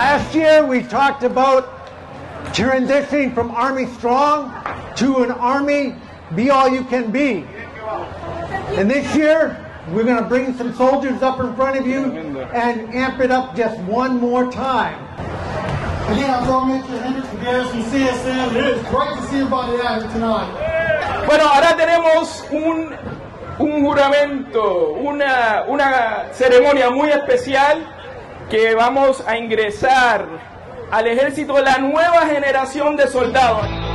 Last year we talked about transitioning from Army Strong to an Army Be All You Can Be. And this year we're going to bring some soldiers up in front of you and amp it up just one more time. Again, I'm John Mitchell Hendricks from Garrison CSM. It is great to see everybody out here tonight. Bueno, ahora tenemos un, un juramento, una, una ceremonia muy especial que vamos a ingresar al ejército de la nueva generación de soldados.